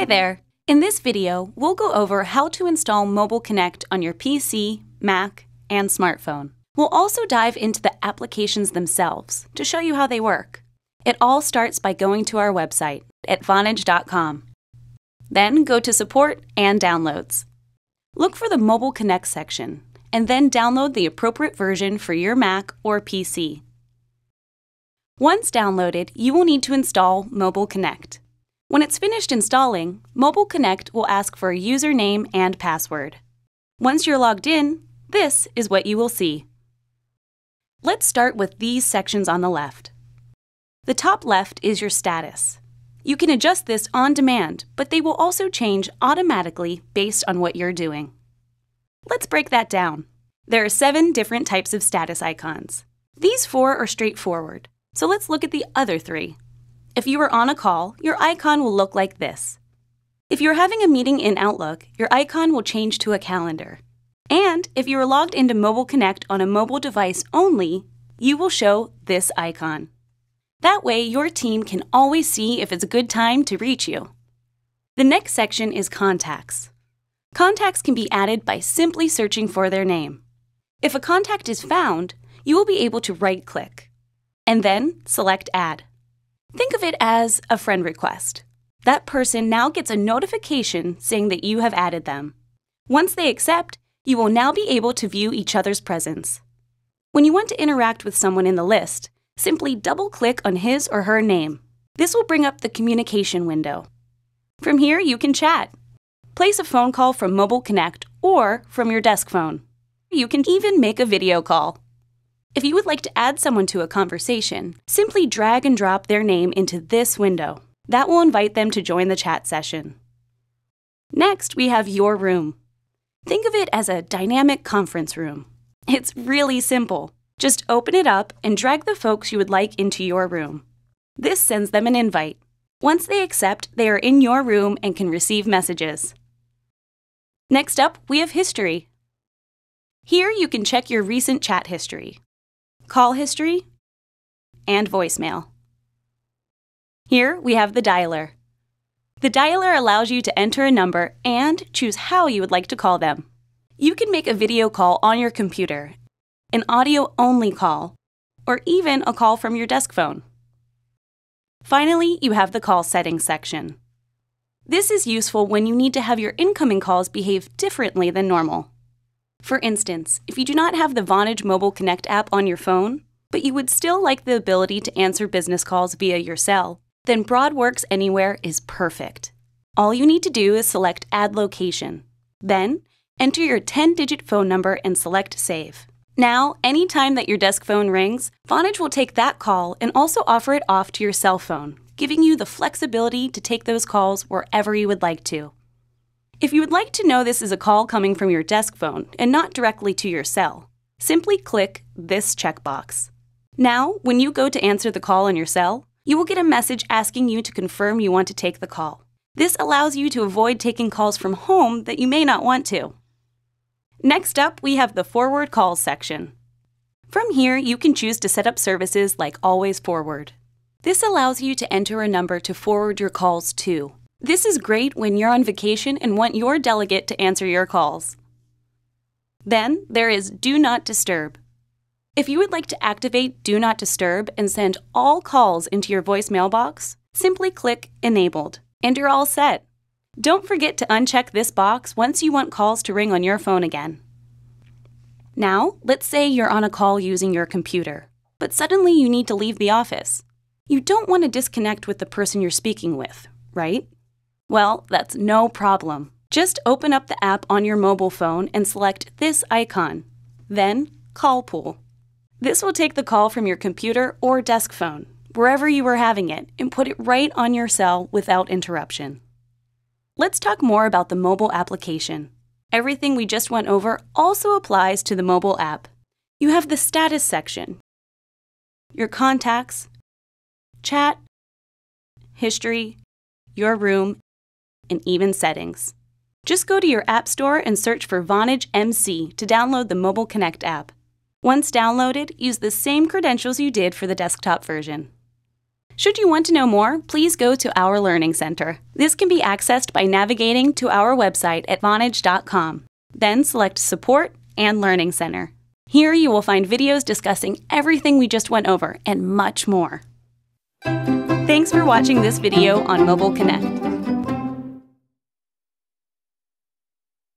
Hi there! In this video, we'll go over how to install Mobile Connect on your PC, Mac, and smartphone. We'll also dive into the applications themselves to show you how they work. It all starts by going to our website at vonage.com. Then go to Support and Downloads. Look for the Mobile Connect section, and then download the appropriate version for your Mac or PC. Once downloaded, you will need to install Mobile Connect. When it's finished installing, Mobile Connect will ask for a username and password. Once you're logged in, this is what you will see. Let's start with these sections on the left. The top left is your status. You can adjust this on demand, but they will also change automatically based on what you're doing. Let's break that down. There are seven different types of status icons. These four are straightforward, so let's look at the other three. If you are on a call, your icon will look like this. If you're having a meeting in Outlook, your icon will change to a calendar. And if you are logged into Mobile Connect on a mobile device only, you will show this icon. That way, your team can always see if it's a good time to reach you. The next section is contacts. Contacts can be added by simply searching for their name. If a contact is found, you will be able to right click and then select Add. Think of it as a friend request. That person now gets a notification saying that you have added them. Once they accept, you will now be able to view each other's presence. When you want to interact with someone in the list, simply double click on his or her name. This will bring up the communication window. From here, you can chat. Place a phone call from Mobile Connect or from your desk phone. You can even make a video call. If you would like to add someone to a conversation, simply drag and drop their name into this window. That will invite them to join the chat session. Next, we have Your Room. Think of it as a dynamic conference room. It's really simple. Just open it up and drag the folks you would like into your room. This sends them an invite. Once they accept, they are in your room and can receive messages. Next up, we have History. Here you can check your recent chat history, call history, and voicemail. Here we have the dialer. The dialer allows you to enter a number and choose how you would like to call them. You can make a video call on your computer an audio only call, or even a call from your desk phone. Finally, you have the call settings section. This is useful when you need to have your incoming calls behave differently than normal. For instance, if you do not have the Vonage Mobile Connect app on your phone, but you would still like the ability to answer business calls via your cell, then BroadWorks Anywhere is perfect. All you need to do is select Add Location. Then, enter your 10 digit phone number and select Save. Now, anytime that your desk phone rings, Vonage will take that call and also offer it off to your cell phone, giving you the flexibility to take those calls wherever you would like to. If you would like to know this is a call coming from your desk phone and not directly to your cell, simply click this checkbox. Now, when you go to answer the call on your cell, you will get a message asking you to confirm you want to take the call. This allows you to avoid taking calls from home that you may not want to. Next up, we have the Forward Calls section. From here, you can choose to set up services like Always Forward. This allows you to enter a number to forward your calls to. This is great when you're on vacation and want your delegate to answer your calls. Then there is Do Not Disturb. If you would like to activate Do Not Disturb and send all calls into your voicemail box, simply click Enabled, and you're all set. Don't forget to uncheck this box once you want calls to ring on your phone again. Now, let's say you're on a call using your computer, but suddenly you need to leave the office. You don't want to disconnect with the person you're speaking with, right? Well, that's no problem. Just open up the app on your mobile phone and select this icon, then Call Pull. This will take the call from your computer or desk phone, wherever you are having it, and put it right on your cell without interruption. Let's talk more about the mobile application. Everything we just went over also applies to the mobile app. You have the status section, your contacts, chat, history, your room, and even settings. Just go to your App Store and search for Vonage MC to download the Mobile Connect app. Once downloaded, use the same credentials you did for the desktop version. Should you want to know more, please go to our Learning Center. This can be accessed by navigating to our website at vonage.com. Then select Support and Learning Center. Here you will find videos discussing everything we just went over and much more. Thanks for watching this video on Mobile Connect.